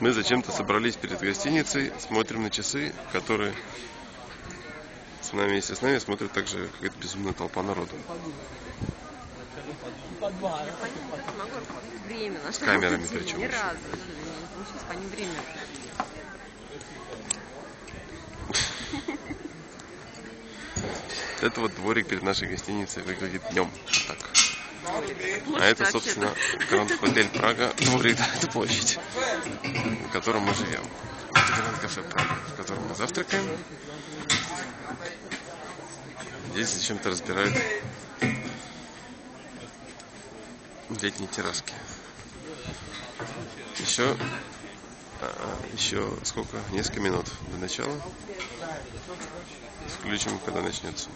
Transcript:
Мы зачем-то собрались перед гостиницей, смотрим на часы, которые с нами, если с нами, смотрит также какая-то безумная толпа народу. С камерами причем. Это вот дворик перед нашей гостиницей выглядит днем. Так. А это, собственно, Гранд Хотель Прага, это площадь, в котором мы живем. Это Гранд Кафе Прага, в котором мы завтракаем. Здесь зачем-то разбирают летние терраски. Еще, а, еще сколько? Несколько минут до начала. Включим, когда начнется.